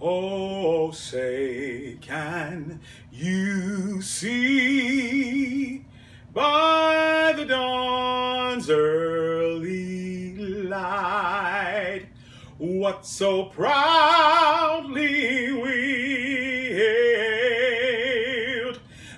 Oh, say, can you see? By the dawn's early light what so proudly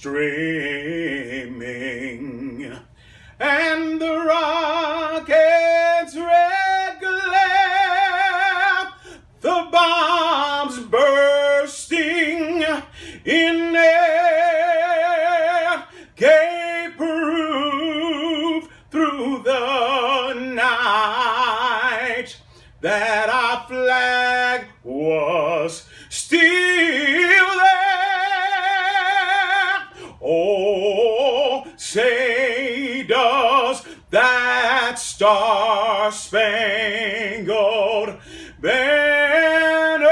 streaming. And the rockets red glare the bombs bursting in air. Gave proof through the night that our flag was still that star spangled banner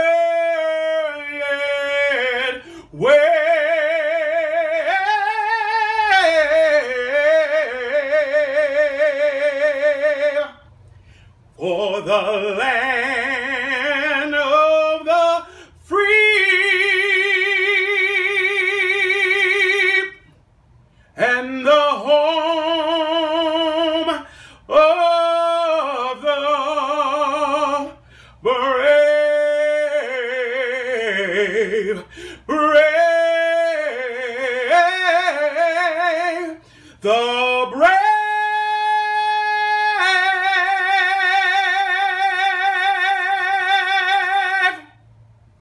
yet wave for the land of the free and the brave, brave, the.